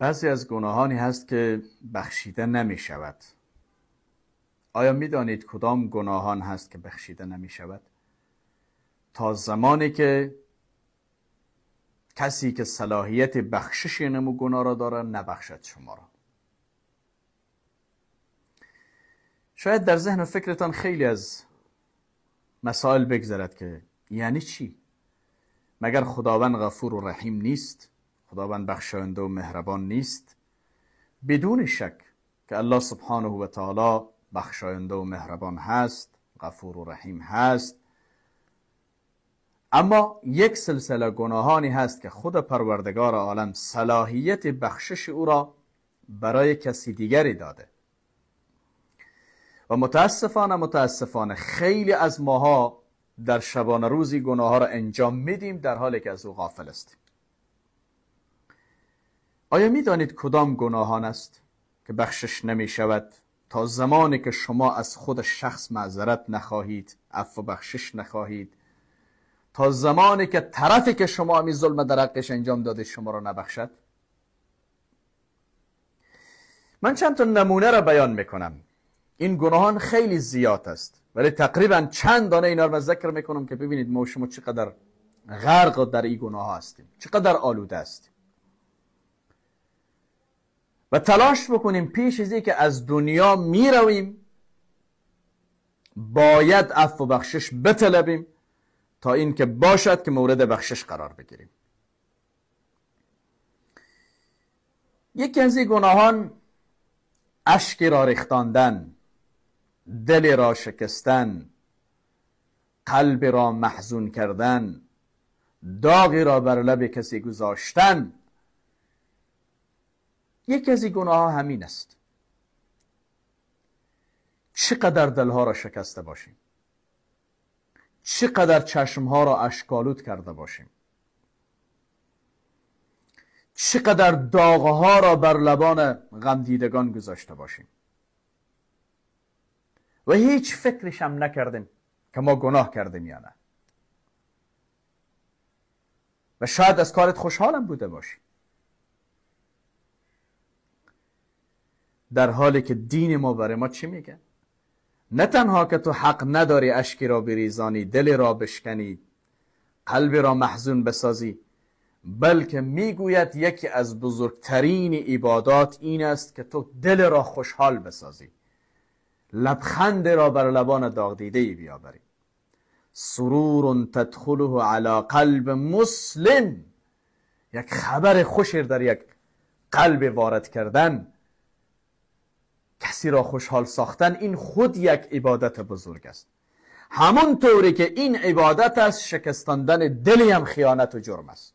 بعضی از گناهانی هست که بخشیده نمی شود آیا می دانید کدام گناهان هست که بخشیده نمی شود تا زمانی که کسی که صلاحیت بخشش نمو گناه را داره نبخشد شما را. شاید در ذهن و فکرتان خیلی از مسائل بگذرد که یعنی چی؟ مگر خداوند غفور و رحیم نیست؟ خداوند بخشاینده و مهربان نیست. بدون شک که الله سبحانه و تعالی بخشاینده و مهربان هست غفور و رحیم هست. اما یک سلسله گناهانی هست که خود پروردگار عالم صلاحیت بخشش او را برای کسی دیگری داده. و متاسفانه متاسفانه خیلی از ماها در شبانه روزی گناه ها را انجام میدیم در حالی که از او غافل استیم آیا می‌دانید کدام گناهان است که بخشش نمی شود تا زمانی که شما از خود شخص معذرت نخواهید عفو و بخشش نخواهید. تا زمانی که طرفی که شما همین ظلم در حقش انجام داده شما را نبخشد. من چند تا نمونه را بیان می‌کنم. این گناهان خیلی زیاد است ولی تقریبا چند دانه اینا رو ذکر می‌کنم که ببینید ما شما چقدر غرق در این گناه هستیم چقدر آلوده هستیم. و تلاش بکنیم پیش از که از دنیا می رویم باید عفو و بخشش بطلبیم تا اینکه باشد که مورد بخشش قرار بگیریم. یکی از گناهان اشکی را ریختاندن دل را شکستن قلب را محزون کردن داغی را بر لب کسی گذاشتن. یکی از گناه ها همین است. چقدر دلها را شکسته باشیم. چقدر چشمها را اشکالود کرده باشیم. چقدر داغها را بر لبان غمدیدگان گذاشته باشیم. و هیچ فکرش هم نکردیم که ما گناه کردیم یا نه. و شاید از کارت خوشحالم بوده باشی در حالی که دین ما برای ما چی میگه؟ نه تنها که تو حق نداری اشکی را بریزانی دل را بشکنی قلب را محزون بسازی بلکه می‌گوید یکی از بزرگترین عبادات این است که تو دل را خوشحال بسازی. لبخند را بر لبان داغ دیده بیاوری. سرور تدخله علی قلب مسلم. یک خبر خوش در یک قلب وارد کردن. کسی را خوشحال ساختن این خود یک عبادت بزرگ است. همون طوری که این عبادت است شکستاندن دلی هم خیانت و جرم است.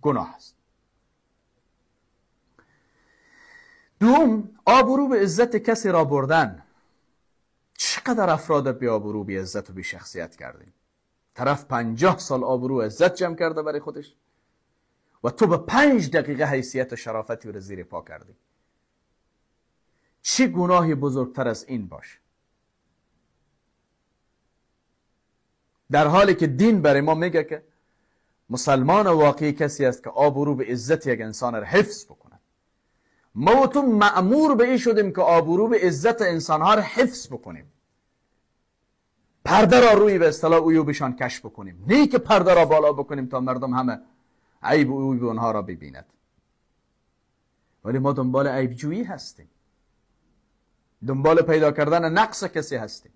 گناه است. دوم آبرو به عزت کسی را بردن. چقدر افراد بی آبرو بی عزت و بی شخصیت کردیم. طرف پنجاه سال آبرو عزت جمع کرده برای خودش. و تو به پنج دقیقه حیثیت و شرافتی رو زیر پا کردی. چه گناهی بزرگتر از این باشه در حالی که دین برای ما میگه که مسلمان واقعی کسی است که آبرو به عزت یک انسان را حفظ بکنه ما و تو معمور به این شدیم که آبرو به عزت انسانها را حفظ بکنیم. پرده را روی به اصطلاح عیوبشان کش بکنیم. نه که پرده را بالا بکنیم تا مردم همه عیب و عیوب اونها را ببیند. ولی ما دنبال عیب جویی هستیم. دنبال پیدا کردن نقص کسی هستیم.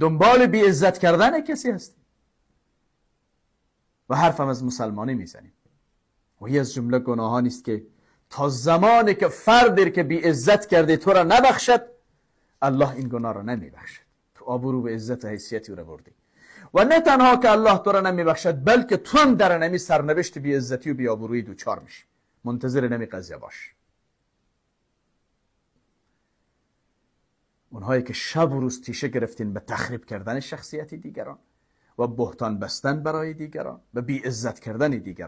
دنبال بی عزت کردن کسی هستیم. و حرفم از مسلمانی می‌زنیم. و از جمله گناهانی است که تا زمانی که فردی که بی عزت کرده تو را نبخشد الله این گناه را نمیبخشد. تو آبرو به عزت و حیثیتی را بردی. و نه تنها که الله تو را نمیبخشد بلکه تو هم در نمی سرنوشت بی عزتی و بی آبرویی دوچار میشی. منتظر نمی قضیه باش. اونهایی که شب و روز تیشه گرفتین به تخریب کردن شخصیت دیگران و بهتان بستن برای دیگران و بی عزت کردن دیگران.